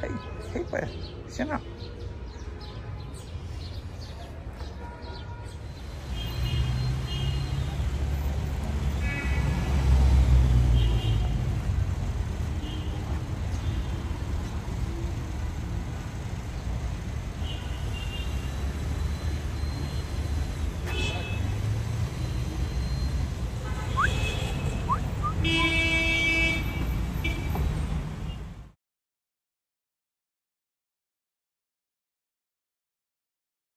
嘿，嘿，快，行了